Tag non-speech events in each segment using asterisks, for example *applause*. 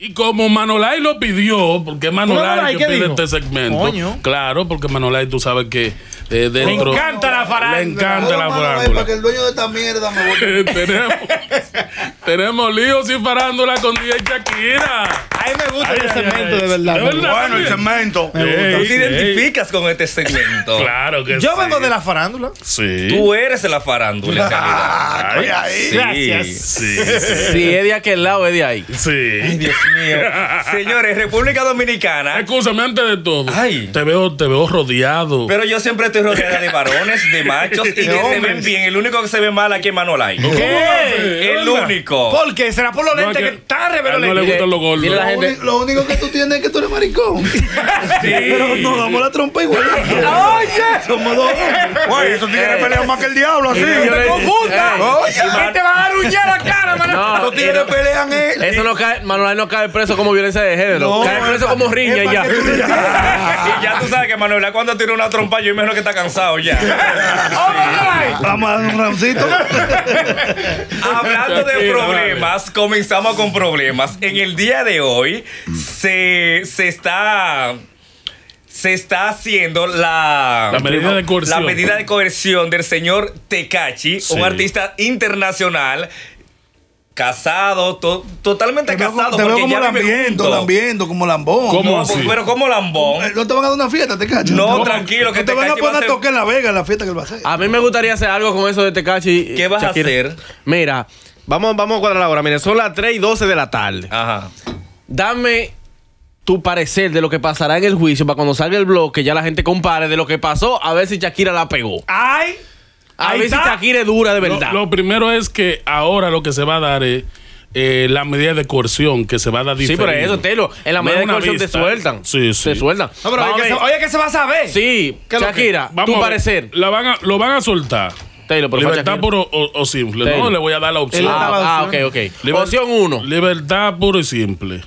Y como Manolay lo pidió, porque Manolay qué pide dijo? este segmento. Coño. Claro, porque Manolay tú sabes que eh, dentro. encanta la farándula. Le encanta la farándula. Para que el dueño de esta mierda me *laughs* tenemos, tenemos líos y farándula con DJ Shakira. A mí me gusta Ay, ese ay, segmento, ay. de verdad. De verdad. Bueno, el cemento. Ey, ¿Tú te identificas con este segmento? *laughs* Claro que Yo sí. vengo de la farándula. Sí. Tú eres de la farándula, en realidad. Ah, Ay, estoy ahí. Sí. Gracias. Sí, sí. Es de aquel lado, es de ahí. Sí. Ay, Dios mío. *laughs* Señores, República Dominicana. Escúchame antes de todo. Ay. Te veo, te veo rodeado. Pero yo siempre estoy rodeada de varones, de machos y *laughs* que se ven bien. El único que se ve mal aquí es Manolay. ¿Qué? El único. ¿Por qué? ¿Será por los lentes es que él revelando? no le gustan los gordos. Lo gente. uni- Lo único que tú tienes es que tú eres maricón. *laughs* Sí. Pero nos damos la trompa igual. ¡Oye! Somos dos. Oye, esos tigres pelean más que el diablo, así. ¡No te confundas! Oye, ¿Quién te va a dar un hielo a la cara, mano? No, esos tigres pelean, eh. Eso no cae, Manuel no cae preso como violencia de género. No, cae preso es como riña y ya. *laughs* y ya tú sabes que Manuela cuando tira una trompa, yo imagino que está cansado ya. *laughs* Vamos a dar un ramcito. *laughs* Hablando de problemas, comenzamos con problemas. En el día de hoy se, se está. Se está haciendo la, La medida de coerción. la medida de coerción del señor Tecachi, Sí. un artista internacional, casado, to- totalmente Te veo como- casado, te veo porque como ya lambiendo, lambiendo, como lambón. ¿Cómo No, así? pero como lambón. Eh, No te van a dar una fiesta, te cachas. No, tranquilo, que No te van a Tecachi poner a tocar en la Vega en la fiesta que él va a hacer. A mí me gustaría hacer algo con eso de Tecachi. ¿Qué vas a hacer? Mira, vamos, vamos a cuadrar la hora. Mira, son las 3 y 12 de la tarde. Ajá. Dame tu parecer de lo que pasará en el juicio para cuando salga el blog, que ya la gente compare de lo que pasó, a ver si Shakira la pegó. ¡Ay! A Ahí ver si está. Shakira es dura de Lo, verdad. lo primero es que ahora lo que se va a dar es eh, la medida de coerción que se va a dar sí, diferido. pero eso, Telo. En la No medida de coerción te vista. sueltan. Sí, sí. Te sueltan. No, pero oye, que se, oye, que se va a saber. Sí, ¿Qué es lo que- Shakira, Vamos tu parecer. La van a- lo van a soltar. Taylor, pero fue Libertad puro o, o simple. Taylor. No, le voy a dar la opción. Ah, ah, ok, ok. Liber- Opción 1. Libertad puro y simple.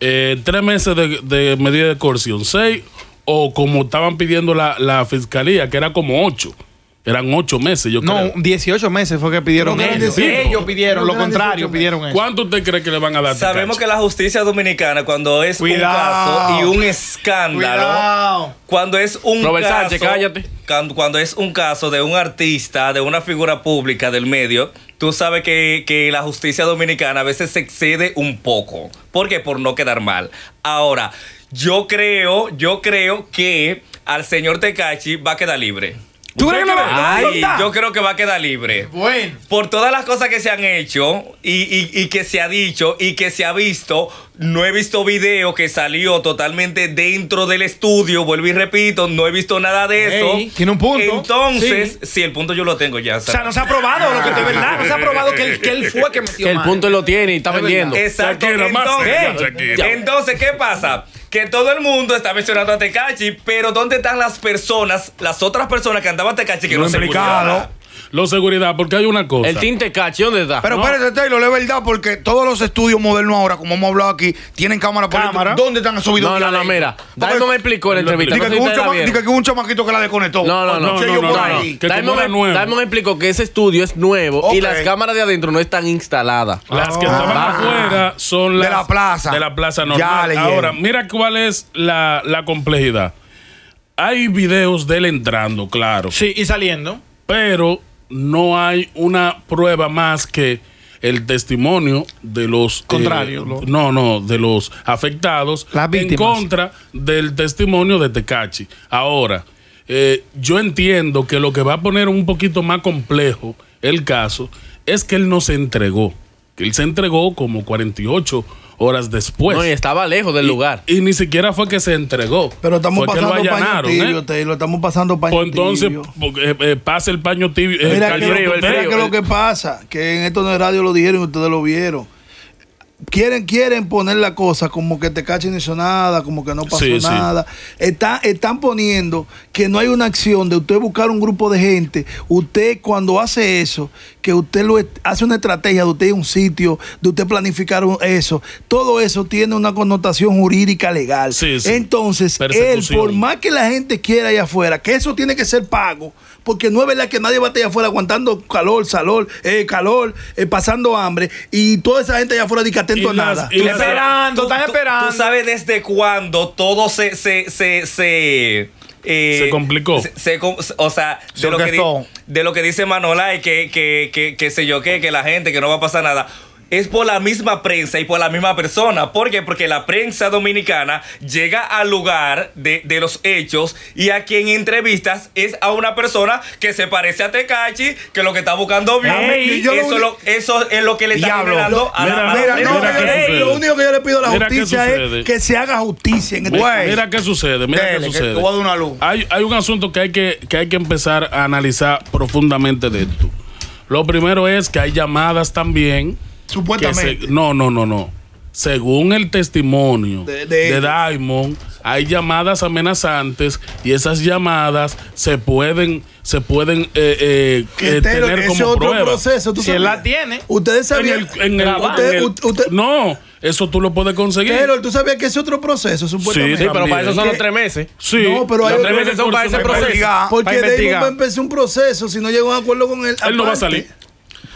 Eh, tres meses de, de medida de coerción. Seis, o como estaban pidiendo la, la fiscalía, que era como ocho. Eran ocho meses, yo No, creo. 18 meses fue que pidieron ellos. 18. Ellos pidieron, lo contrario, 18 pidieron eso. ¿Cuánto usted cree que le van a dar? Sabemos que la justicia dominicana, cuando es Cuidado. un caso y un escándalo, Cuidado. cuando es un Robert caso, Sánchez, cállate. Cuando, cuando es un caso de un artista, de una figura pública del medio, tú sabes que, que la justicia dominicana a veces se excede un poco. ¿Por qué? Por no quedar mal. Ahora, yo creo, yo creo que al señor Tecachi va a quedar libre. ¿Tú crees que lo van a Ay, soltar? yo creo que va a quedar libre Bueno. por todas las cosas que se han hecho y, y- y que se ha dicho y que se ha visto, no he visto video que salió totalmente dentro del estudio, vuelvo y repito, no he visto nada de eso. Ey, tiene un punto. Entonces, sí. el punto yo lo tengo ya. O sea, no se ha probado lo que de verdad, no se ha probado que él, que él fue que metió Que el punto lo tiene y está Es vendiendo. Exacto. Entonces, entonces, ¿qué pasa? Que todo el mundo está mencionando a Tecachi, pero ¿dónde están las personas, las otras personas que andaban a Tecachi que Lo no se. Lo seguridad, porque hay una cosa. El tinte Tecachi, ¿dónde está? Pero No. espérate, Taylor, es verdad, porque todos los estudios modernos ahora, como hemos hablado aquí, tienen cámara por Cámara. ¿Dónde están esos videos? no, no, no, mira. Porque- Diamond me explicó en la entrevista. Dice no que, sé si un chamaquito que la desconectó. No, no, no. No, Che, no, yo no, no, no. me- explicó que ese estudio es nuevo y las cámaras de adentro no están instaladas. Las que estaban Ah. afuera son las De la plaza. De la plaza Ya normal. Ahora, mira cuál es la, la complejidad. Hay videos de él entrando, claro. Sí, y saliendo. Pero no hay una prueba más que el testimonio de los Contrario, eh, no, no, de los afectados en contra del testimonio de Tecachi. Ahora, eh, yo entiendo que lo que va a poner un poquito más complejo el caso es que él no se entregó. Que él se entregó como 48 horas después. no, y estaba lejos del Y- lugar. Y, ni siquiera fue que se entregó. Pero estamos Fue que lo pasando paño tibio, ¿eh? Taylor, estamos pasando paño Pues entonces, tibio. porque, eh, eh, pasa el paño tibio. Mira, el que, frío, lo, el mira frío, que lo que pasa, que en esto de radio lo dijeron y ustedes lo vieron. Quieren, quieren poner la cosa como que te cachen hizo nada, como que no pasó Sí, sí. nada. Está- están poniendo que no hay una acción de usted buscar un grupo de gente. Usted cuando hace eso, que usted lo hace una estrategia de usted ir a un sitio, de usted planificar eso. Todo eso tiene una connotación jurídica legal. Sí. Entonces, él, por más que la gente quiera allá afuera, que eso tiene que ser pago, porque no es verdad que nadie va a estar allá afuera aguantando calor, salor, eh, calor, eh, pasando hambre, y toda esa gente allá afuera dice atento Y a las- nada. y las- Esperando, Tú- están tú- esperando. Tú sabes desde cuándo todo se. se, se, se eh, Se complicó. se- se o sea, Se de lo, que, di- de lo que dice Manolay, que, que, que, que sé yo qué, que la gente, que no va a pasar nada. Es por la misma prensa y por la misma persona. ¿Por qué? Porque la prensa dominicana llega al lugar de, de los hechos y a quien entrevistas es a una persona que se parece a Tecachi, que lo que está buscando bien. Ey, lo eso, uni- lo- eso es lo que le está generando a la- Mira, a la Mira, no, mira lo único que yo le pido a la Mira justicia es que se haga justicia en este Güey. país. Mira qué sucede, mira Dele, qué que sucede. una luz. Hay, hay un asunto que hay que, que hay que empezar a analizar profundamente de esto. Lo primero es que hay llamadas también. Supuestamente. se- no, no, no, no. Según el testimonio De- de, de- Diamond, hay llamadas amenazantes y esas llamadas se pueden, se pueden eh, eh, eh, te- tener ese como otro prueba. proceso, ¿tú Si él la tiene. Ustedes En sabían. el- en el- usted- en el- usted- usted- no, eso tú lo puedes conseguir. pero tú sabías que es otro proceso, supuestamente. Sí, pero para eso son los tres meses. sí, No, pero hay Los tres meses son para ese proceso. Porque a empezar un proceso si no llega a un acuerdo con él. Él no va a salir.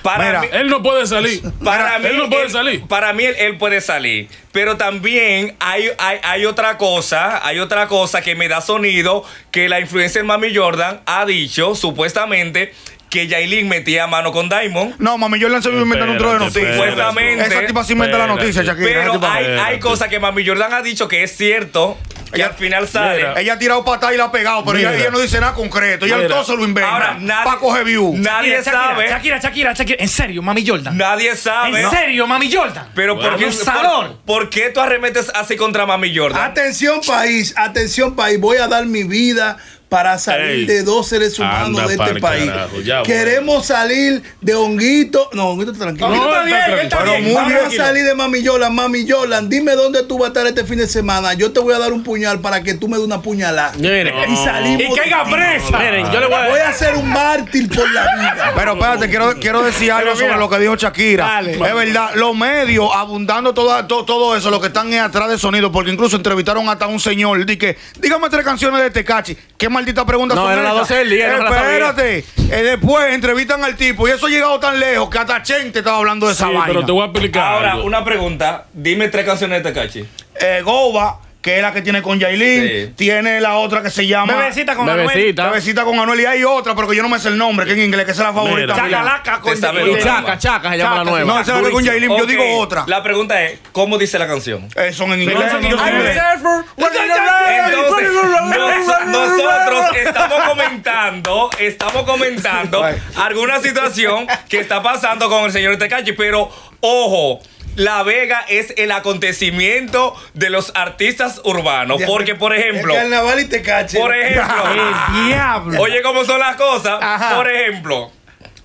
Para Mira, mí, Él no puede salir. para mí, él no puede él- salir. Para mí, él, él puede salir. Pero también hay, hay, hay otra cosa, hay otra cosa que me da sonido que la influencer Mami Jordan ha dicho, supuestamente, que Yailin metía mano con Diamond. No, mami, Jordan se vive inventando un trozo de noticias. Supuestamente. Esa tipa se inventa la noticia. Shakira. Pero hay, cosas que Mami Jordan ha dicho que es cierto, que Ella- al final sale. Mira. Ella ha tirado patada y la ha pegado, pero ella, ella no dice nada concreto. Ella todo se lo inventa. Ahora, nadie- para coger view. Nadie Shakira, sabe. Shakira, Shakira, Shakira. En serio, Mami Jordan. Nadie sabe. En serio, Mami Jordan. Pero ¿por, qué, por, por qué tú arremetes así contra Mami Jordan? Atención país, atención país, voy a dar mi vida para salir Ey, de dos seres humanos de este país. carajo, ya, Queremos salir de Honguito, no, Honguito tranquilo. No, Honguito está está bien, está Pero bien. muy Vamos bien. a salir de Mami Yolan, Mami Yolan, dime dónde tú vas a estar este fin de semana. Yo te voy a dar un puñal para que tú me des una puñalada. Miren. Y salimos. Y caiga presa. Miren, yo le voy a Voy a ser un mártir por la vida. Pero espérate, quiero, quiero decir algo sobre lo que dijo Shakira. Dale. Es verdad, los medios abundando todo, todo, todo eso, lo que están es atrás de sonido, porque incluso entrevistaron hasta a un señor. Di que, dígame tres canciones de Tecachi. ¿Qué maldita pregunta No, era las esas? 12 del día, no. Espérate. Eh, después entrevistan al tipo y eso ha llegado tan lejos que hasta Chente estaba hablando de esa Sí, vaina. pero te voy a explicar. Ahora, algo. una pregunta. Dime tres canciones de Tecachi. Eh, Goba, que es la que tiene con Yailin. Sí. Tiene la otra que se llama. Bebecita con Anuel. Bebecita. Bebecita con Anuel. Y hay otra, pero que yo no me sé el nombre, que en inglés, que esa es la favorita. Mira. Chacalaca con Te sabe Y lo Chaca, Chaca se llama la Chaca. nueva. No, esa es la que con Yailin. Yo Ok, digo otra. La pregunta es, ¿cómo dice la canción? Eh, son en inglés. yo. Entonces, nos- nosotros estamos *laughs* comentando, estamos comentando alguna situación que está pasando con el señor Tecachi, pero ojo. La Vega es el acontecimiento de los artistas urbanos. Porque, por ejemplo, El carnaval y te cache. por ejemplo, *laughs* El diablo. Oye, ¿cómo son las cosas? Ajá. Por ejemplo,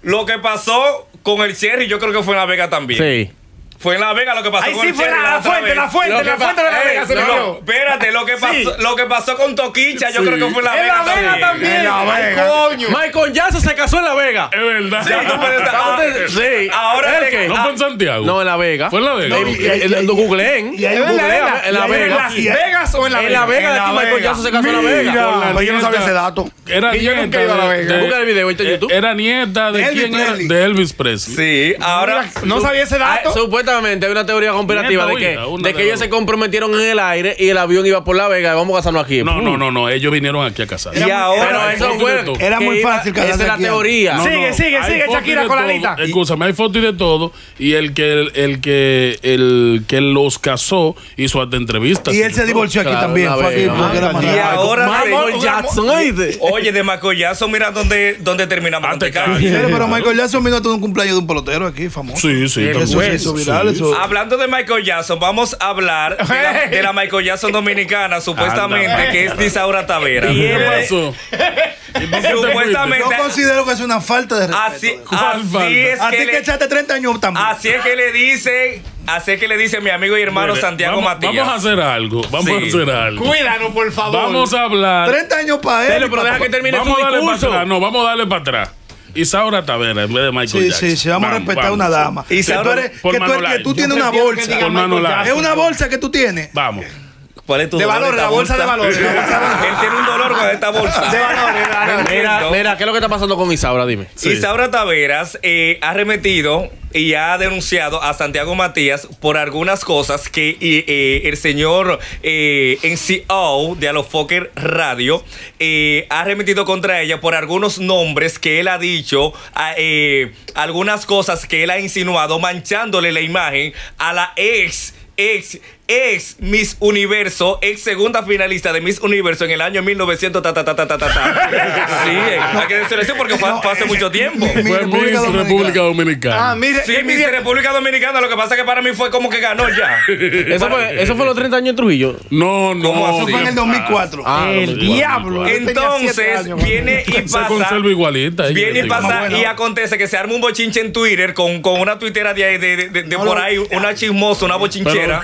lo que pasó con el Cherry, yo creo que fue en La Vega también. Sí. Fue en La Vega lo que pasó Ahí con sí el fue Cherry. la, la otra fuente, vez. la fuente, la fuente de la Ey, Vega se no, dio. espérate, lo que pasó, Sí. lo que pasó con Toquicha, yo Sí. creo que fue en La En Vega, La Vega también. En La Ay, Vega. coño. Michael Jackson se casó en La Vega. Es verdad. Ya tú puedes estar- ah, Sí. Ahora ¿El te- qué? ¿No fue en Santiago? No, en La Vega. ¿Fue en La Vega? Eh, Lo googleen. y ahí googlea, En La y ahí Vega. en ¿Las Vegas o en La En Vega? La Vega, En La aquí Michael Vega. Jackson se casó en La. Vega. Con la Pues yo no sabía nieta- ese dato. Era Y yo nunca nieta he ido a La de- Vega. de- Busca el video, en eh, YouTube. Era nieta de Elvis quién era? Presley. De Elvis Presley. Sí, ahora. No sabía ese Ah, dato. Supuestamente hay una teoría conspirativa de que, de ellos se comprometieron en el aire y el avión iba por La Vega y vamos a casarnos aquí. No, no, no, no. Ellos vinieron aquí a casar. Y ahora. Eso fue. Era muy fácil Esa es casarse la teoría. No, Sigue, no, sigue, sigue, Shakira con la lista. Escúchame, hay fotos y de todo. Y el que, el, que, el que los casó hizo hasta entrevistas. Y él se divorció aquí también. y ahora. Jackson. Oye, de Macollazo, mira dónde, dónde terminamos Ah, te Tecachi. calles. Sí, pero Michael Jackson vino a todo un cumpleaños de un pelotero aquí, famoso. Sí, sí. Eso también. Hablando de Michael Jackson, vamos a hablar de la, de la Michael Jackson dominicana, *laughs* supuestamente, Anda. que es Disaura Tavera. ¿Y qué pasó? ¿Y por qué te Supuestamente- Yo considero que es una falta de respeto. Así, ¿Cuál así falta? es a ti que que le, echaste 30 años también. así es que le dice, así es que le dice mi amigo y hermano Mire, Santiago vamos, Matías. Vamos a hacer algo. Vamos Sí. a hacer algo. Cuídanos, por favor. Vamos a hablar. 30 años para él. Pero pa- deja que termine Vamos su a darle para discurso. atrás. No, vamos a darle para atrás. Isaura Tavera en vez de Michael Sí, Jackson. sí, sí, vamos, a respetar a una dama. Y que Isaura- tú, eres, por que tú, que tú tienes una bolsa. Es una bolsa que tú tienes. Vamos. ¿Cuál es tu De esta la bolsa de valores, la bolsa de valores. Él tiene un dolor con esta bolsa. De valores, de valores. Mira, mira, ¿qué es lo que está pasando con Isaura? Dime. Isaura Taveras eh, ha remetido y ha denunciado a Santiago Matías por algunas cosas que eh, el señor eh, NCO de Alofoker Radio eh, ha remetido contra ella por algunos nombres que él ha dicho, eh, algunas cosas que él ha insinuado manchándole la imagen a la ex ex, ex Miss Universo, ex segunda finalista de Miss Universo en el año 1900. Ta, ta, ta, ta, ta, ta, ta. *laughs* Sí, eh, hay que decirlo así porque fue, fue hace mucho tiempo. Mi Fue República Miss Dominicana. República Dominicana. Ah, mire, Sí, eh, Miss República Dominicana, lo que pasa es que para mí fue como que ganó ya. *laughs* Eso fue, eso fue los 30 años en Trujillo. no, no. ¿Cómo Eso fue en el 2004. Ah, el diablo. Entonces años viene y *laughs* Se pasa. conserva igualita. ella, Viene y pasa bueno. y acontece que se arma un bochinche en Twitter con, con una tuitera de, ahí, de, de, de- de por ahí, una chismosa, una bochinchera.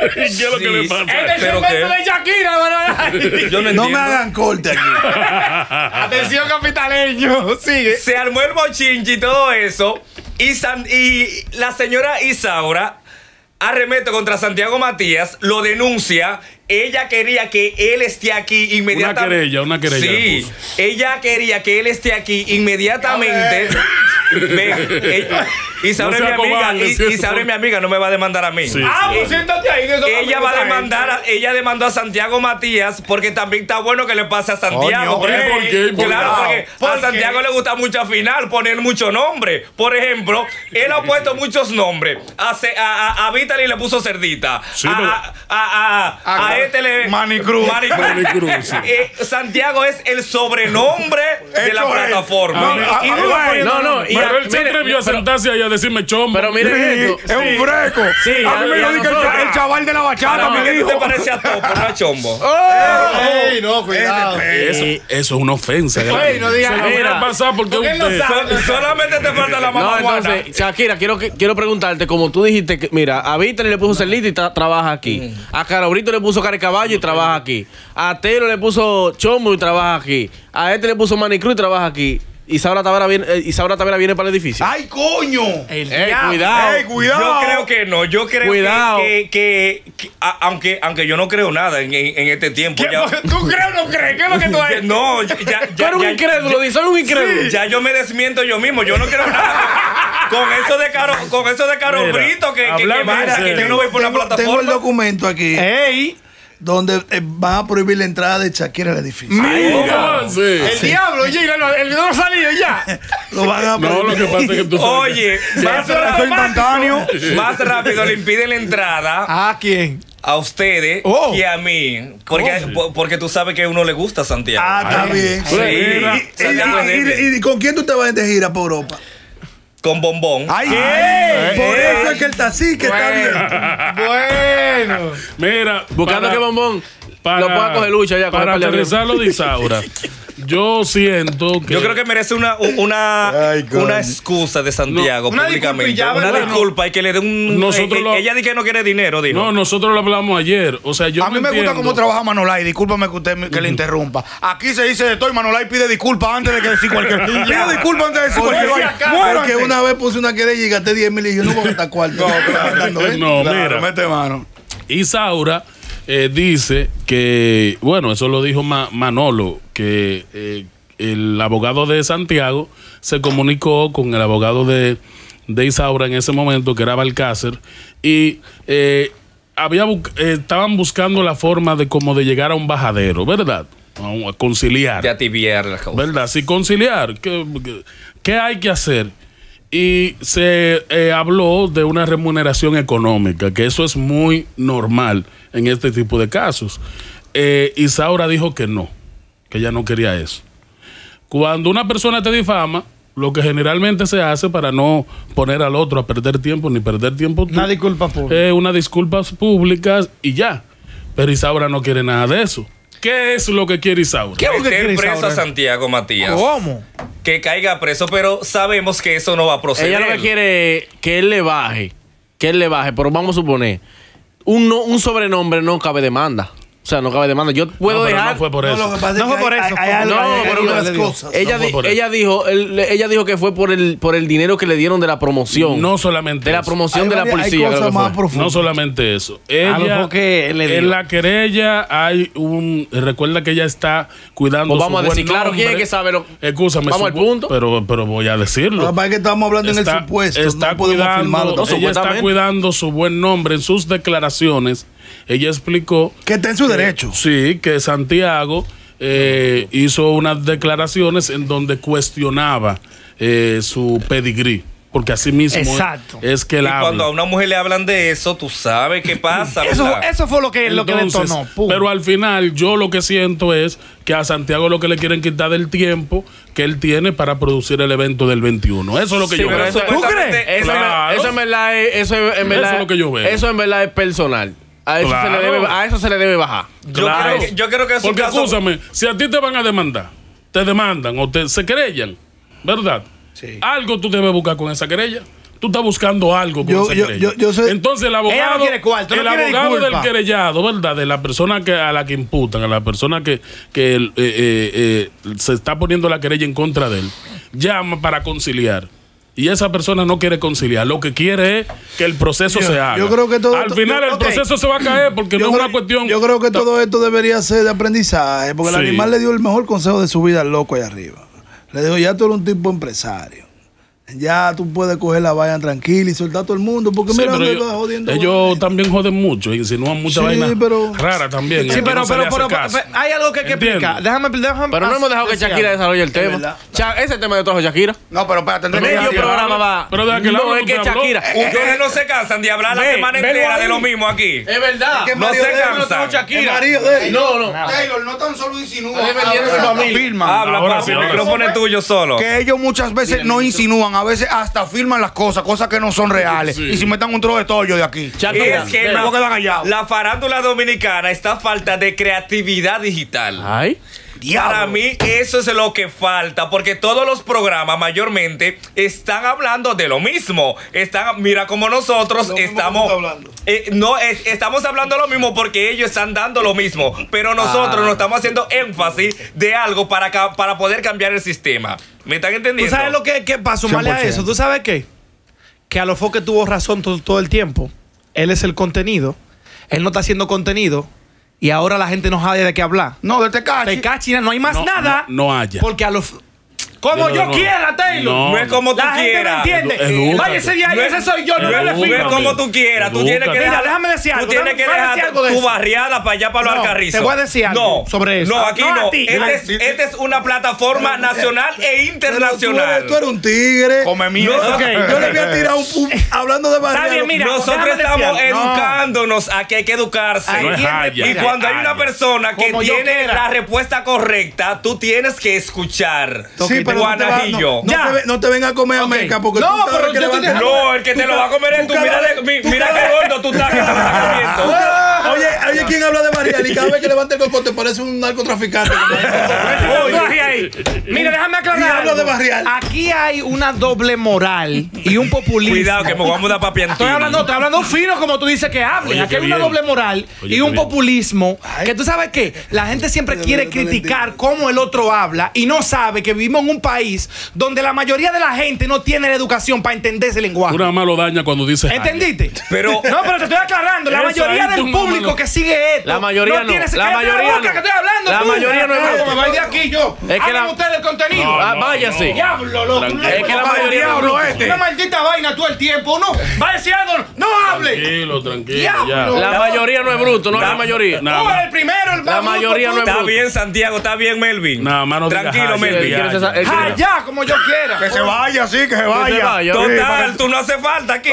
*laughs* ¿Qué es lo que le pasa? Pero que- Shakira, bueno. Yo no No me hagan corte aquí. *laughs* Atención, capitaleño. Sigue. Se armó el bochinche y todo eso. Y, San- y la señora Isaura arremete contra Santiago Matías, lo denuncia. Ella quería que él esté aquí inmediatamente. Una querella, una querella Sí, ella quería que él esté aquí inmediatamente. Isaura No es mi amiga. cobarde, y-. Isaura es mi amiga, no me va a demandar a mí. Sí. Ah, pues siéntate ahí. Ella va a demandar, a- ella demandó a Santiago Matías porque también está bueno que le pase a Santiago. ¿por qué? ¿Por claro, porque a ¿Por Santiago qué? le gusta mucho al final poner mucho nombre. Por ejemplo, él ha puesto muchos nombres. A, a, a, Vitaly le puso Cerdita. Sí, a, a, a, a- a este le. Manicruz. Manicruz. Manicruz, sí. *laughs* Eh, Santiago es el sobrenombre de la plataforma. Ah, Y- y- ah, ah, y- No, no, y Pero él se mire, atrevió a sentarse ahí a decirme chombo. Pero esto. Es un fresco. Sí, a mí me dijo que el, chaval de la bachata ¿A me dijo. te parece a Topo, no a Chombo? *laughs* Ey, no, cuidado. eso, eso es una ofensa. Ey, no diga- Se la voy Mira. a pasar porque no usted. *laughs* solamente te falta la No, mamá entonces, Shakira, quiero, quiero preguntarte, como tú dijiste, que, mira, a Víctor le puso Celita y tra- trabaja aquí. A Carabrito le puso Caballo y trabaja aquí. A Telo le puso Chombo y trabaja aquí. A este le puso Manicruz y trabaja aquí. Isaura Tavera viene, eh, Isaura Tavera viene para el edificio. ¡Ay, coño! El Eh, diablo. cuidado. ¡Ey, cuidado! Yo creo que no, yo creo Cuidado. que, que- que- a- aunque, aunque yo no creo nada en, en- en este tiempo. ¿Qué- Ya, ¿Tú crees o no crees? ¿Qué es lo que tú *laughs* haces? no, ya, ya, Tú eres un ya- incrédulo, dice, soy un incrédulo. ya yo me desmiento yo mismo, yo no creo nada. *laughs* con eso de Caro, con eso de Caro Mira, Brito, que, que, que, en que yo no voy por la tengo, tengo el plataforma. documento aquí Ey, donde eh, van a prohibir la entrada de Shakira al edificio. ¿Cómo va a ser? el diablo, llega, no, el no ha salido ya. *laughs* Lo van a No, lo que prohibir. pasa es que tú sabes Oye, más, es instantáneo. más rápido le impiden la entrada ¿A quién? a ustedes Oh. que a mí. Porque, po- porque tú sabes que a uno le gusta Santiago. Ah, está bien. Sí. Mira. Y- y- y- y- y con quién tú te vas de gira por Europa? Con bombón. ¡Ay! Por eso es que el taxi que está bien. *laughs* Bueno. Mira, Buscando para- que bombón para- lo pueda coger lucha ya. Para aterrizar lo de Isaura, *laughs* yo siento que. Yo creo que merece una, un- una, Ay, una excusa de Santiago No, una públicamente. disculpa y ya, una bueno. disculpa y que le dé un. Nosotros eh, lo- Ella dice que no quiere dinero, dijo. No, nosotros lo hablamos ayer. O sea, yo a mí me gusta cómo trabaja Manolay. Discúlpame que usted que le interrumpa. Aquí se dice de todo y Manolay pide disculpas antes de que decir cualquier *laughs* Pide disculpas antes de decir cualquier porque una vez puse una querella y gasté 10 mil y yo no voy a gastar cuarto. No, Claro, mira. mete mano. Isaura eh, dice que, bueno, eso lo dijo Ma- Manolo, que eh, el abogado de Santiago se comunicó con el abogado de, de Isaura en ese momento, que era Balcácer, y eh, había bu- estaban buscando la forma de como de llegar a un bajadero, ¿verdad? A, conciliar. Ya tibiar las cosas. ¿verdad? Sí, conciliar. ¿Qué, qué- qué hay que hacer? Y se eh, habló de una remuneración económica, que eso es muy normal en este tipo de casos. Eh, Isaura dijo que no, que ella no quería eso. Cuando una persona te difama, lo que generalmente se hace para no poner al otro a perder tiempo, ni perder tiempo tú, Una disculpa pública. eh, unas disculpas públicas y ya. Pero Isaura no quiere nada de eso. ¿Qué es lo que quiere Isaura? ¿Qué es lo que quiere preso Isaura? a Santiago Matías. ¿Cómo? Que caiga preso, pero sabemos que eso no va a proceder. Ella lo que quiere que él le baje. Que él le baje. Pero vamos a suponer, un, no- un sobrenombre no cabe demanda. O sea, no cabe demanda. Yo puedo No, pero dejar. no fue por No, eso. No es fue por eso, no, no, ella, No fue di- por ella dijo, el- ella dijo que fue por el, por el dinero que le dieron de la promoción. No solamente de la eso. promoción Hay de la policía. No solamente eso. A lo Ella, mejor que le dio. en la querella hay un. Recuerda que ella está cuidando. Pues vamos su a decir, buen claro, ¿quién es nombre. que sabe lo- Escúchame, Vamos su al punto. Pero, pero voy a decirlo. Pasa es que estamos hablando en el supuesto. Está no podemos cuidando, ella está cuidando su buen nombre en sus declaraciones. Ella explicó Que está en su derecho. Sí, que Santiago eh, hizo unas declaraciones en donde cuestionaba eh, su pedigrí. Porque así mismo es- Exacto. es que Y cuando a una mujer le hablan de eso, tú sabes qué pasa. Eso, eso fue lo que, lo que Entonces, detonó. pum. pero al final yo lo que siento es que a Santiago lo que le quieren quitar del tiempo que él tiene para producir el evento del 21. Eso es lo que Sí, yo veo. eso- ¿Tú crees? Eso, Claro. eso en verdad es, eso es- en verdad Eso es lo que yo veo. Eso en verdad es personal. A eso, Claro. se le debe, a eso se le debe bajar. Yo, Claro. creo que, yo creo que es Porque caso. escúchame, si a ti te van a demandar, te demandan o te se querellan, ¿verdad? Algo tú debes buscar con esa querella. Tú estás buscando algo con Yo- esa yo- querella. yo- yo sé- Entonces el abogado, no cuarto, el abogado del querellado, ¿verdad? De la persona que, a la que imputan, a la persona que, que eh, eh, eh, se está poniendo la querella en contra de él, llama para conciliar. Y esa persona no quiere conciliar. Lo que quiere es que el proceso Yo- se haga. yo creo que todo Al final yo- el proceso se va a caer porque no es creo, una cuestión. yo creo que todo esto debería ser de aprendizaje, porque Sí. el animal le dio el mejor consejo de su vida al loco allá arriba. Le dijo, ya tú eres un tipo empresario. Ya tú puedes coger la vaina tranquila y soltar a todo el mundo, porque Sí, mira pero dónde ellos, va jodiendo. ellos vaina. también joden mucho, insinúan muchas Sí, vainas pero- raras también. Sí, pero, no pero, pero, pero hay algo que hay que explicar. Déjame, déjame Pero no hemos dejado que Shakira desarrolle el tema. verdad. Cha- ese tema de trajo Shakira. No, pero espérate, tendré que Medio programa va. Pero deja que no, hable, es que usted habló. Shakira. Ustedes no se cansan de hablar la semana entera de lo mismo aquí. Es verdad. No se de no cansan. Shakira. De. No, no. Taylor, no tan solo insinúan, Está defendiendo a su veces familia. afirman. Habla, papi, el micrófono es tuyo solo. Que ellos muchas veces no insinúan, a veces hasta firman las cosas, cosas que no son reales. Sí. Y si metan un trozo de tollo de aquí. Shakira. Es que Luego quedan callados. la farándula dominicana está a falta de creatividad digital. Ay. Para mí eso es lo que falta, porque todos los programas mayormente están hablando de lo mismo. Están, mira como nosotros Lo estamos hablando. Eh, no es- estamos hablando lo mismo porque ellos están dando lo mismo, pero nosotros Ah. nos estamos haciendo énfasis de algo para para poder cambiar el sistema. ¿Me están ¿Tú entendiendo? sabes lo que, que pasó mal a 100%. eso? ¿Tú sabes qué? Que a lo que tuvo razón todo, todo el tiempo. Él es el contenido. Él no está haciendo contenido. Y ahora la gente no sabe de qué hablar. No, de Tecachi. Te cachina, no hay más No, nada. no- no haya. Porque a los. Como yo quiera, Taylor. No, No es como tú la gente quieras. no entiende. Váyase de ahí, No es- ese soy yo, no no le es- no es firmo. como tú quieras. Tú tienes que dejar, déjame decir algo, Tú tienes que dejar tu barriada para allá, para los alcarrizos. te voy a decir algo no, sobre eso. No, aquí No. Esta es, Dile- esta es una plataforma nacional e internacional. tú eres un tigre. Come mierda. Yo le voy a tirar un, *laughs* hablando de mira, Nosotros estamos educándonos a que hay que educarse. Y cuando hay una persona que tiene la respuesta correcta, tú tienes que escuchar. Sí, pero no te, va- Guanajillo. no, te, ve- no te venga a comer a Ok. Meca porque No, tú sabes pero que le van a- No, el que te lo va a comer es tú. Mira, de- mi- tú mira cada qué gordo tú estás que te lo estás comiendo. *laughs* Oye, oye, ¿quién habla de barrial? Y cada vez que levanta el cocote parece un narcotraficante. *laughs* Mira, déjame aclarar. Algo. de barrial. Aquí hay una doble moral y un populismo. Cuidado que me voy a mudar para. Estoy hablando, estoy hablando fino como tú dices que hablen. Aquí hay una doble moral Oye, y un bien. populismo que tú sabes que la gente siempre quiere criticar cómo el otro habla y no sabe que vivimos en un país donde la mayoría de la gente no tiene la educación para entender ese lenguaje. Una más lo daña cuando dice. haya. ¿Entendiste? Pero- *laughs* no, pero te estoy aclarando. La mayoría del público no. que sigue esto. La mayoría no. tiene ese- La ¡Cállate mayoría boca, no. que estoy hablando La tú! mayoría no es bruto. me voy de aquí yo. Es que la- ustedes del contenido. No, Ah, no, váyase. no. Diablo, loco. Es que la mayoría no es bruto. este. Una maldita vaina todo el tiempo. Uno va a decir algo. ¡No hable! Tranquilo, tranquilo. Diablo. La mayoría no es bruto, no es la mayoría. Eres el primero, el La mayoría no es Está bruto. bien, Santiago, está bien, Melvin. No Tranquilo, Melvin. Ya, como yo quiera. Que se vaya, sí, que se Que vaya. vaya. Total, tú no hace falta aquí.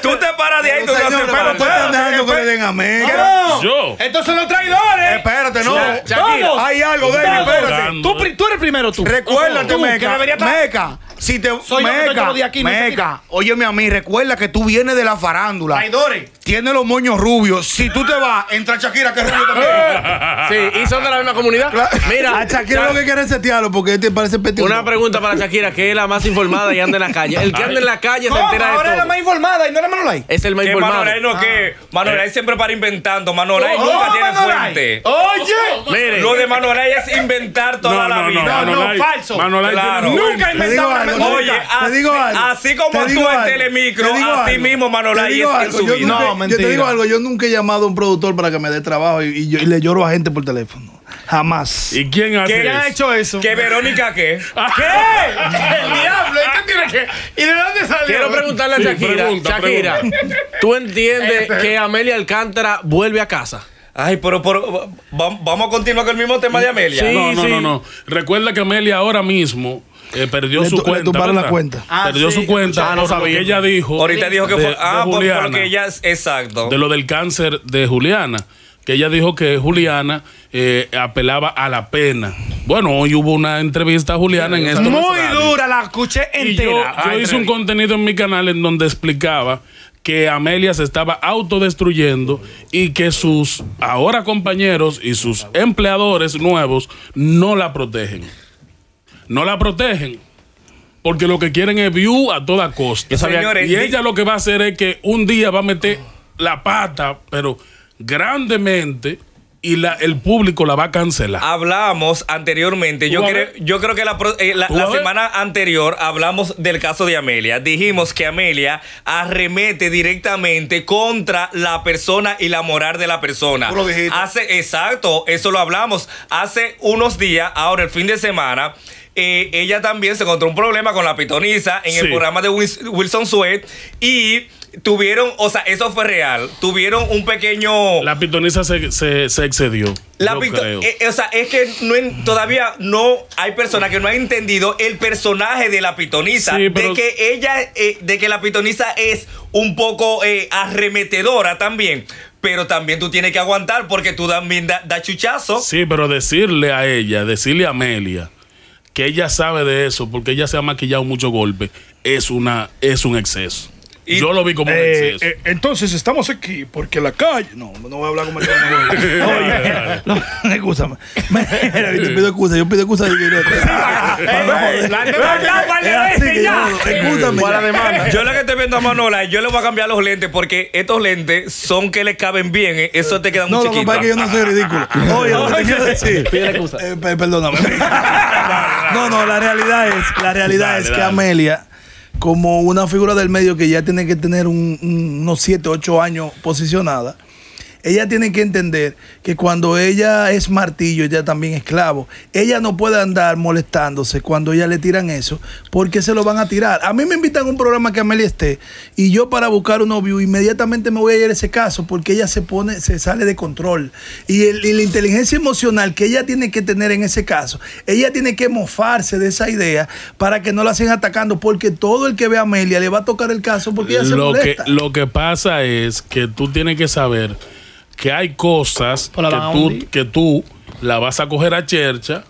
Tú te paras de ahí, tú no hace pero falta. están dejando que le den a. No. Yo. Estos son los traidores. Espérate, no. Todos. Hay algo de Todos. espérate. Tú, eres primero tú. Recuérdate, Tú, que Meca. Meca. Si te, Soy yo que Meca, los días aquí, Meca. Meca, óyeme a mí, recuerda que tú vienes de la farándula. Traidores. Tiene los moños rubios. Si tú te vas, entra Shakira, que es rubio también. *laughs* Sí, y son de la misma comunidad. Mira, *laughs* A Shakira Sha- lo que quiere es setearlo porque este parece petit. una pregunta para Shakira, que es la más informada y anda en la calle. El que anda en la calle se entera de Ahora es la más informada y no la Manolay. Es el más Que informado. Manolay no, que Manolay siempre para inventando. Manolay Oh, nunca tiene Manolay. fuente. Oye. Mire, Lo de Manolay es inventar toda No, la no, no, vida. no, Manolay- falso. Manolay Claro. tiene Nunca. Te una mentira. Oye, te así, como Te actúa en. Telemicro, Te digo así mismo Te Manolay es en su vida. Yo te digo algo, yo nunca he llamado a un productor para que me dé trabajo y, y yo- y le lloro a gente por teléfono. Jamás. ¿Y quién hace ¿Quién ha hecho eso? ¿Que Verónica qué? *laughs* ¿Qué? El diablo, ¿qué tiene que.? ¿Y de dónde salió? quiero preguntarle a Sí, Shakira. pregunta, Shakira, ¿tú entiendes que Amelia Alcántara vuelve a casa? Ay, pero, pero va- vamos a continuar con el mismo tema de Amelia. Sí. No, no, no, no. Recuerda que Amelia ahora mismo eh, perdió Le su tu- le cuenta. tumbaron la cuenta. Ah, perdió sí, su cuenta. ah, no sabía. ella dijo. Ahorita dijo que de- fue. de Ah, por, Juliana. que ella. Exacto. de lo del cáncer de Juliana, que ella dijo que Juliana eh, apelaba a la pena. Bueno, hoy hubo una entrevista a Juliana en esto. Muy dura, la escuché Y yo, entera. yo Ay, hice un contenido en mi canal en donde explicaba que Amelia se estaba autodestruyendo y que sus ahora compañeros y sus empleadores nuevos no la protegen. No la protegen. Porque lo que quieren es view a toda costa. Yo sabía- Señores, y ella lo que va a hacer es que un día va a meter la pata, pero grandemente, y la, el público la va a cancelar. Hablamos anteriormente, yo creo, yo creo que la, eh, la- semana anterior hablamos del caso de Amelia. Dijimos que Amelia arremete directamente contra la persona y la moral de la persona. Tú lo dijiste. Hace, exacto, eso lo hablamos. Hace unos días, ahora el fin de semana, eh, ella también se encontró un problema con la pitoniza en el programa de Wilson Sweat y tuvieron, o sea, eso fue real, tuvieron un pequeño... La pitoniza se, se, se excedió. La eh, eh, o sea, es que no en- todavía no hay personas que no han entendido el personaje de la pitoniza. Sí, pero- De que ella, eh, de que la pitoniza es un poco eh, arremetedora también. Pero también tú tienes que aguantar porque tú también da, da chuchazo. Sí, pero decirle a ella, decirle a Amelia que ella sabe de eso porque ella se ha maquillado muchos golpes, es una es un exceso. Y- Yo lo vi como un Eh, exceso. eh, entonces estamos aquí porque la calle. No, no voy a hablar como el Oye, no, escúchame. Mira, te pido excusa, yo pido excusa de yo- Escúchame. Demanda. Yo lo que estoy viendo a Manola, yo le voy a cambiar los lentes porque estos lentes son que le caben bien. eh, Eso te queda muy No, lo que chiquito. pasa es que yo no soy ridículo. Oye, lo que te quiero decir. Pídele excusa. Eh, pe- perdóname. *laughs* No, no, la realidad es, la realidad Dale, es que. Amelia, como una figura del medio que ya tiene que tener un- un- unos 7, 8 años posicionada, ella tiene que entender que cuando ella es martillo, ella también es clavo. Ella no puede andar molestándose cuando ella le tiran eso, porque se lo van a tirar. A mí me invitan a un programa que Amelia esté, y yo para buscar un novio, inmediatamente me voy a ir a ese caso, porque ella se pone, se sale de control. Y, el- y la inteligencia emocional que ella tiene que tener en ese caso, ella tiene que mofarse de esa idea para que no la sigan atacando, porque todo el que ve a Amelia le va a tocar el caso porque ella se lo, que, molesta. lo que pasa es que tú tienes que saber que hay cosas que tú, que tú la vas a coger a chercha,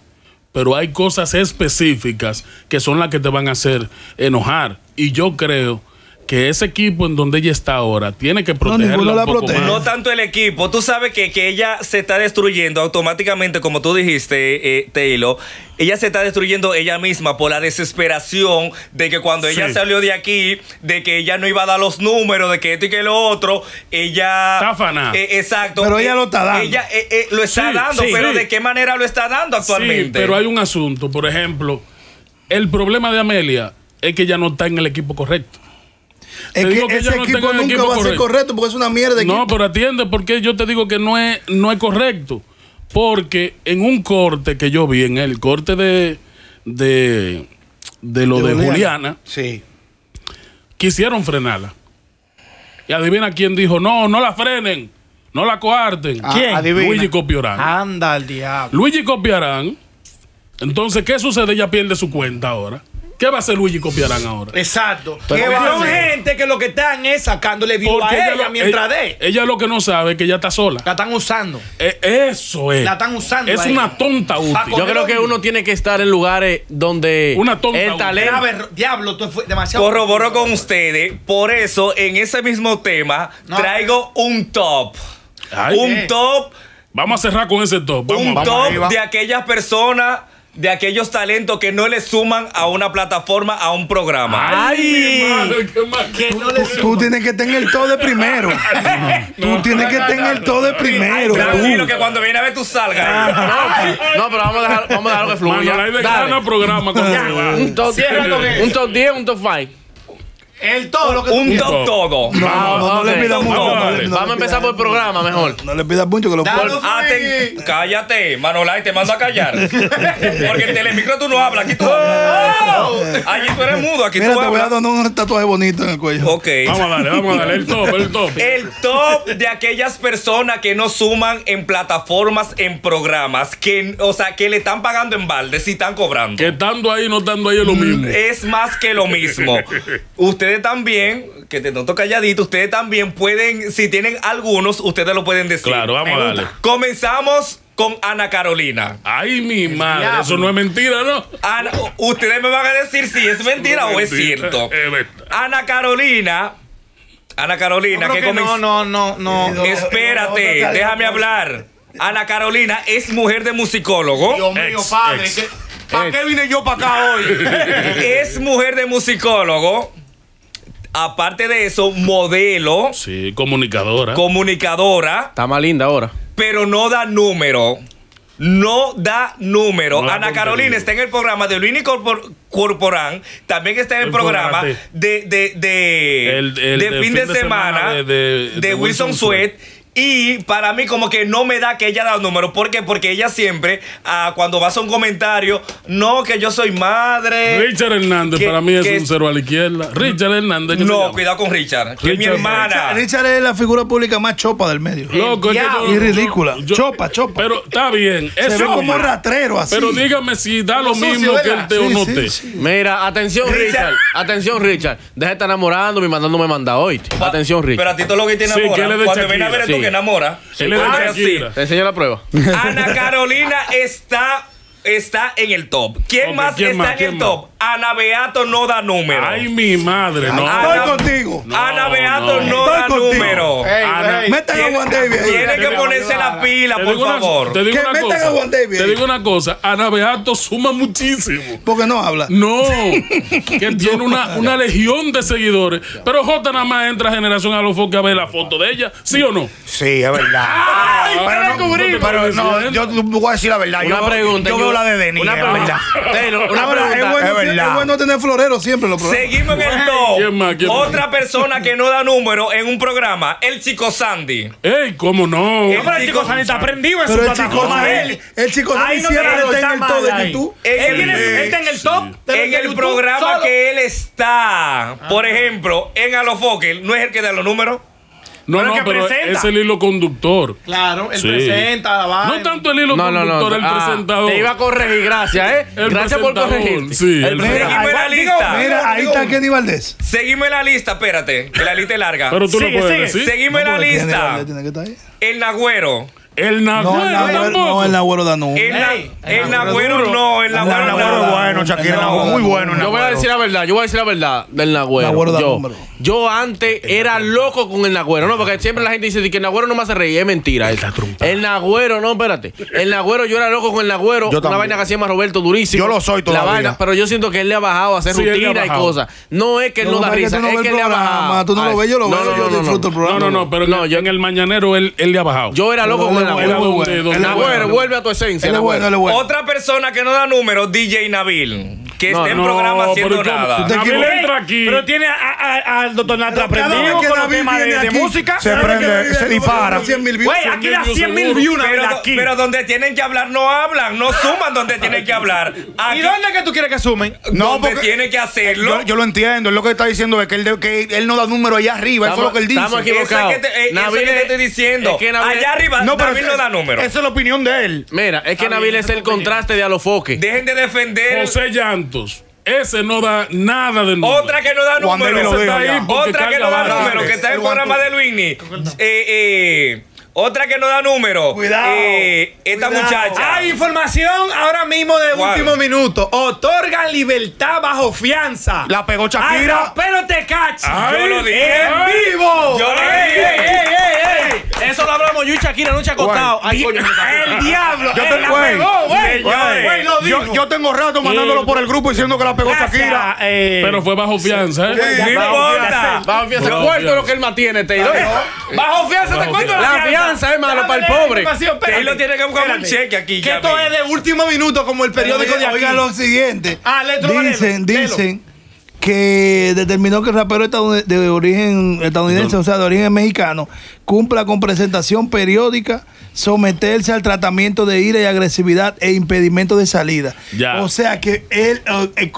pero hay cosas específicas que son las que te van a hacer enojar. Y yo creo que ese equipo en donde ella está ahora tiene que protegerla un la poco más. No tanto el equipo. Tú sabes que, que ella se está destruyendo automáticamente, como tú dijiste, eh, Taylor. Ella se está destruyendo ella misma por la desesperación de que cuando ella salió de aquí, de que ella no iba a dar los números, de que esto y que lo otro, ella. Está. Eh, exacto. Pero ella Eh, lo está dando. Ella eh, eh, lo está Sí, dando, sí, pero sí. ¿de qué manera lo está dando actualmente? Sí, pero hay un asunto, por ejemplo, el problema de Amelia es que ella no está en el equipo correcto. Es que ese no equipo nunca equipo va a ser correcto. porque es una mierda de No, equipo. pero atiende porque yo te digo que no es, no es correcto. Porque en un corte que yo vi, en el corte de, de, de lo De de, Juliana. Sí. quisieron frenarla. Y adivina quién dijo, no, no la frenen, no la coarten. ¿Quién? adivina. Luigi Copiorán. Anda al diablo. Luigi Copiarán. Entonces, ¿qué sucede? Ella pierde su cuenta ahora. ¿Qué va a hacer Luigi Copiarán ahora? Exacto. ¿Qué Son gente que lo que están es sacándole vivo a ella, lo- mientras ella, de. ella lo que no sabe es que ella está sola. La están usando. Eh, eso es. La están usando Es una tonta útil. Yo creo que uno tiene que estar en lugares donde Una tonta el talento. Diablo, tú fue demasiado. Corroboro con ustedes. Por eso, en ese mismo tema, No. traigo un top. Ay, un eh. top, Vamos a cerrar con ese top. Vamos, un vamos. top arriba. de aquellas personas, de aquellos talentos que no le suman a una plataforma, a un programa. Ay, madre, qué mal. Que no le Tú tienes que tener el todo de primero. *laughs* Tú tienes que tener el todo de primero. Tranquilo, tú. que cuando viene a ver tú salgas. No, pero vamos a dejar, vamos a dejarlo que fluya. Manuel de Dale. gana programa cuando. Un top, Cierra con un top 10, un top 5. El todo lo que Un tú top todo. No, no, no, le pidas mucho. Vamos a no le- darle. no Vamos a le empezar por el programa mejor. No le pidas mucho que lo Dale. Aten- cállate, Manolay, te mando a callar. *laughs* Porque en Telemicro tú no hablas, aquí tú hablas. Allí tú eres mudo, aquí Mira, tú te voy a hablas. donar un tatuaje bonito en el cuello. Ok. Vamos a darle, vamos a darle. El top, el top. El top de aquellas personas que no suman en plataformas, en programas, que, o sea, que le están pagando en balde, si están cobrando. Que estando ahí, no estando ahí es lo mismo. Es más que lo mismo. Ustedes también, que te noto calladito, ustedes también pueden, si tienen algunos, ustedes lo pueden decir. Claro, vamos a darle. Comenzamos con Ana Carolina. Ay, mi madre. diablo. Eso no es mentira, ¿no? Ana, ustedes me van a decir si es mentira o es Mentira. cierto. *laughs* Es verdad. Ana Carolina. Ana Carolina, Creo que, que no, no, no, no. Espérate, No, no, no, déjame no, hablar. Ana Carolina es mujer de musicólogo. Dios mío, Ex, padre. ¿Para qué vine yo para acá hoy? *laughs* Es mujer de musicólogo. Aparte de eso, modelo, Sí, comunicadora. comunicadora, Está más linda ahora. pero no da número. No da número. No Ana. Carolina está en el programa de Luini Corpor- Corporán. También está en el, El programa de, de, de, El- el de fin, de, semana, de- de- de de Wilson, Wilson Sweat. Y para mí como que no me da que ella da número. ¿Por qué? Porque ella siempre, ah, cuando va a un comentario, no, que yo soy madre. Richard Hernández que- para mí es que- un cero a la izquierda. Richard Hernández. ¿qué se No, cuidado con Richard, que es mi hermana. Richard es la figura pública más chopa del medio. Loco, es que yo- Y ridícula. yo- Chopa, chopa. Pero está bien. Se eso ve es como ratrero así. Pero dígame si da lo sucio, mismo que el te o no sí, te. sí. Mira, atención, Richard. Richard. Atención, Richard. Deja de estar enamorándome y mandándome manda hoy. Atención, Pero Richard. a ti todo lo que te Sí, enamora. que él es de Cuando viene a ver Shakira. tú Sí. Que enamora. Él es de Ah, Shakira. sí. Te enseño la prueba. Ana Carolina está, está en el top. ¿Quién más ¿quién está más? en ¿Quién el más? top? Ana Beato no da número. Ay, mi madre, no. Ana- Estoy contigo. No, Ana Beato no. no, da Estoy contigo. número. Ey, Ana- ey. Metan a Tiene, Juan David ahí. tiene que ponerse la pila, por una- favor. te digo Que una metan cosa. a Juan David Te digo una cosa. Ana Beato suma muchísimo. Porque no habla. No, *laughs* que tiene una, una legión de seguidores. Pero J nada más entra a generación a los foques a ver la foto de ella, ¿sí o no? Sí, es verdad. pero no, pero no, yo voy a decir la verdad. Una yo, pregunta. Yo de Denis. Una pregunta. *laughs* Una Ahora, es pregunta. bueno, es verdad. es bueno tener florero siempre en los programas. Seguimos en el top. ¿Quién más? ¿Quién más? Otra persona que no da número en un programa, el chico Sandy. ¡Ey, cómo no! El Pero el chico Sandy está prendido en su Pero el chico, plataforma él. el chico Ahí no siempre está en el todo de. YouTube. Él, el- tiene- él está en el top en el programa que él está, por ejemplo, en Alofoque, no es el que da los números. No, Pero no, que pero presenta. es el hilo conductor. Claro, él Sí. presenta la. No tanto el hilo No, no, no. conductor, el Ah, presentador. Te iba a corregir, gracias, ¿eh? El gracias por corregir. sí, el Seguimos en la lista. Mira, ahí está Kenny Valdés. Seguimos en la lista, espérate, que la lista es larga. Pero tú Sigue, lo puedes sigue. decir. Seguimos en la lista. Valdés tiene que estar ahí. El Nagüero. El No, el Nagüero, no, el Nagüero. El, na- Ey, el el Nagüero Nagüero no, el El Nagüero no. da bueno, no. Shakira, El Nagüero muy bueno, no. Yo voy a decir la verdad, yo voy a decir la verdad del Nagüero. Nagüero da yo, yo antes era loco con el Nagüero, no, porque siempre la gente dice que el Nagüero no me hace reír, es mentira. eso. El Nagüero, no, espérate. El Nagüero, yo era loco con el Nagüero, Yo una también. vaina que hacía más Roberto durísimo. Yo lo soy La todavía. vaina, pero yo siento que él le ha bajado a hacer Sí, rutina y cosas. No es que él no, No, da es que risa, es que el él le ha bajado. tú no lo ves, yo lo No, veo, no, yo disfruto el programa. No, no, no, pero No, en, yo- en el mañanero él, él le ha bajado. Yo era loco Pero con el Nagüero. bueno, bueno. vuelve a tu esencia. Bueno, Nagüero. él es bueno. Otra persona que no da números, DJ Nabil, que No, está en no, programa haciendo pero nada. Nabil entra aquí. Pero tiene a- a- al doctor Natra Pero cada que con los David temas de, viene de aquí, música. se Cada vez prende, David se viene, dispara. 100 mil views. Güey, aquí da 100.000 100 mil seguro. views una vez Pero, aquí. pero donde tienen que hablar no hablan, no suman donde tienen que hablar. Aquí, ¿Y dónde es que tú quieres que sumen? No, donde porque- tiene que hacerlo. Yo, yo lo entiendo. Él lo que está diciendo es que él, de- que él no da número allá arriba. Eso es lo que él dice. Estamos Eso es equivocados. que te, eh, eso es Nabil que te es- estoy diciendo. es que Nabil- Allá arriba No, pero Nabil no da número. Esa es la opinión de él. Mira, es que Nabil es el contraste de Alofoque. Dejen de defender. José Ese no da nada de número. Otra que no da número. Ese está ahí Otra que no da número, que está en el programa de Luini. Eh, eh, otra que no da número. Cuidado, Eh, esta cuidado. muchacha. Hay información ahora mismo de ¿Cuál? último minuto. Otorgan libertad bajo fianza. La pegó Ay, Shakira. pero te cachi. Ay, Yo lo dije. ¡En vivo! Yo lo ¡Ey, dije. Eso lo hablamos yo y Shakira noche acostado. Coño, ¡El diablo! Yo ¡Eh, te- la güey, pegó, güey! lo Yo, yo tengo rato mandándolo por el grupo diciendo que la pegó Gracias, Shakira. eh, Pero fue bajo fianza, ¿eh? Sí. Bajo fianza. Bajo ¿Cuánto es lo fianza. que él mantiene, Taylor? Bajo fianza, te cuento fianza. La fianza, hermano, Déjame para el la pobre. Taylor tiene que buscar un cheque aquí. Que ya esto es de último minuto, como el periódico de aquí. Oiga lo siguiente. Ah, dicen, dicen que determinó que el rapero de origen estadounidense, o sea, de origen mexicano, cumpla con presentación periódica, someterse al tratamiento de ira y agresividad e impedimento de salida. Ya. O sea que él, eh, eh,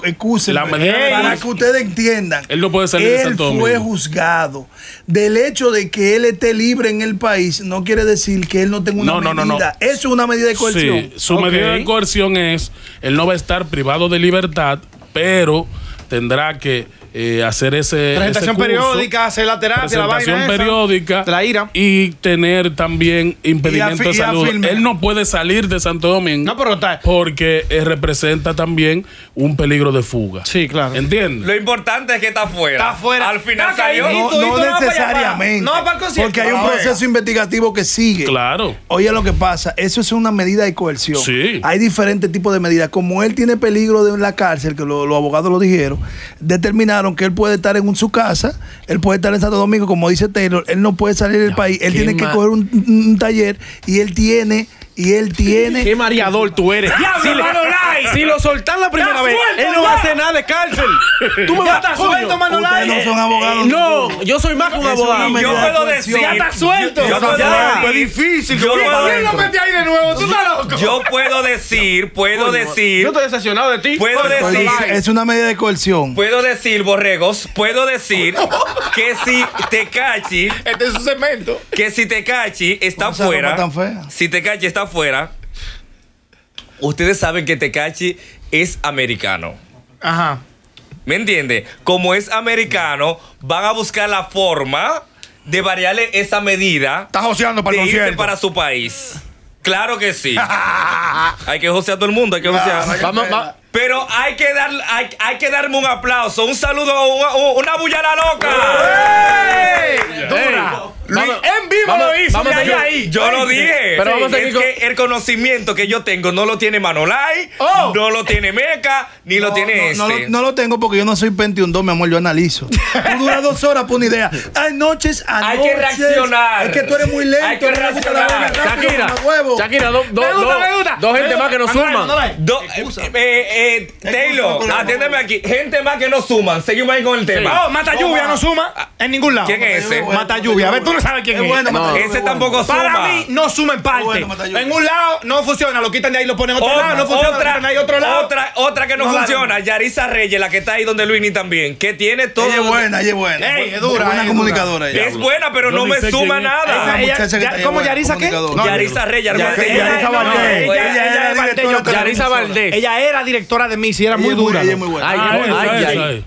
medida de- para que ustedes entiendan, Él no puede salir de él Santo fue juzgado. Del hecho de que él esté libre en el país, no quiere decir que él no tenga una No, no, no, medida. no. Eso es una medida de coerción. Sí, su medida de coerción es, él no va a estar privado de libertad, pero tendrá que eh, hacer ese Presentación ese curso, periódica, hacer la terapia, la presentación vaina esa, periódica la ira. y tener también impedimento de salud. Él no puede salir de Santo Domingo No, pero está- porque eh, representa también un peligro de fuga. Sí, claro. ¿Entiendes? Lo importante es que está afuera. Está afuera. Al final Está salió. No, necesariamente. para- no para el. Porque hay un Ah, proceso investigativo que sigue. Claro. Oye, lo que pasa, eso es una medida de coerción. Sí. Hay diferentes tipos de medidas. Como él tiene peligro de la cárcel, que lo- los abogados lo dijeron, determinaron que él puede estar en su casa, él puede estar en Santo Domingo, como dice Taylor, él no puede salir del país, él tiene que coger un taller y él tiene, y él tiene. Qué mareador tú eres. ¡Diablo, si, le- si lo soltan la primera ¡Ya vez, suelto, él no va a hacer nada de cárcel. Tú me Ya vas está coño. suelto, Manolay. No son abogados. No, yo soy más que un abogado. Yo puedo decir. Ya está suelto. Yo Ya Es difícil. Yo que puedo- vaya ¿Quién lo mete ahí de nuevo? ¿Tú estás loco? Yo puedo decir, puedo Yo decir, estoy decepcionado de ti. Puedo decir-. Es una medida de coerción. puedo decir, borregos, puedo decir *laughs* que si Tecachi, Este es su segmento. que si Tecachi está fuera, si Tecachi está fuera, ustedes saben que Tecachi es americano. Ajá. ¿Me entiende? Como es americano, van a buscar la forma de variarle esa medida Está joseando para de el irse concierto. para su país. Claro que sí. *laughs* hay que josear a todo el mundo, hay que josear. Vamos, va- Pero hay que, dar, hay, hay que darme un aplauso, un saludo, una, una loca. Dura. Luis, en vivo vamos- lo hizo. vamos ahí ahí. Yo lo dije. Pero vamos a es con- que el conocimiento que yo tengo no lo tiene Manolay, Oh. no lo tiene Meca, ni lo No, tiene no, este. no lo- no lo tengo porque yo no soy 21 mi amor, yo analizo. *laughs* Tú duras dos horas por una idea. Hay noches, Hay anoches. que reaccionar. Es que tú eres muy lento. Hay que no me gusta la reaccionar. Shakira. Shakira, do, Me gusta, do- me gusta. dos gente más que nos gusta. suman. Eh, eh, Taylor, atiéndeme aquí. Gente más que no suman. Seguimos ahí con el tema. Oh, Mata Lluvia no suma en ningún lado. ¿Quién es ese? Mata Lluvia. A ver, tú no sabes quién Es es. Bueno, No. Ese tampoco suma. Para mí, no suma en parte. Bueno, en un lado no funciona, lo quitan de ahí, lo ponen en otro Otra, lado, no funciona, lo otra, ahí otro lado. otra, otra que no, No la funciona. Yarisa Reyes, la que está ahí donde Luini también, que tiene todo. Ella es buena, ella es buena. Ey, es dura, buena es comunicadora ella. Es buena, pero Yo no me suma nada. Esa Ella- ya- ¿cómo Yarisa qué? Yarisa Reyes, Yarisa Valdés. Yarisa Valdés. Ella era directora de Miss y era muy dura. ella es muy buena.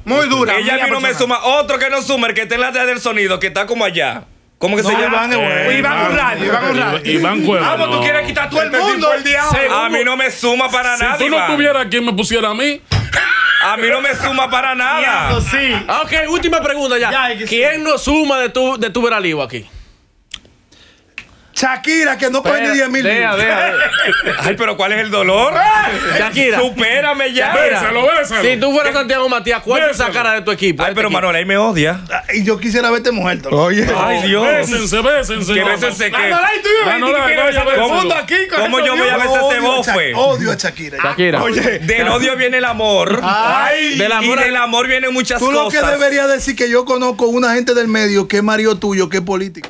Muy dura. Ella a mí no me suma. Otro que no suma, el que está en la del sonido, que está como allá. ¿Cómo que No, se llama? Iván bueno. Iván Urradio, Iván Urradio. Iván Cueva. Vamos, tú quieres quitar a todo el mundo. A mí no me suma para Si nada. tú no tuvieras quien me pusiera a mí, A mí no me suma para nada. Diablo, sí. Ok, última pregunta ya. ¿Quién nos suma de tu, de tu veralivo aquí? Shakira, que no coge ni 10 mil deja, deja. *laughs* Ay, pero ¿cuál es el dolor? Shakira. Supérame ya. Shakira, Bésalo, bésalo. Si tú fueras Santiago Matías, ¿cuál te Bésalo. sacara de tu equipo? Ay, pero? Manuel ahí me odia. Ah, Y yo quisiera verte muerto. Oye. Ay, Dios. bésense, bésense. Que bésense que. ¿Cómo yo voy a veces ese bofe? Odio a Shakira. Shakira. Del odio viene el amor. Ay. Del amor y a- del amor vienen muchas Tú lo que cosas. deberías decir que yo conozco una gente del medio que es marido tuyo, que es político.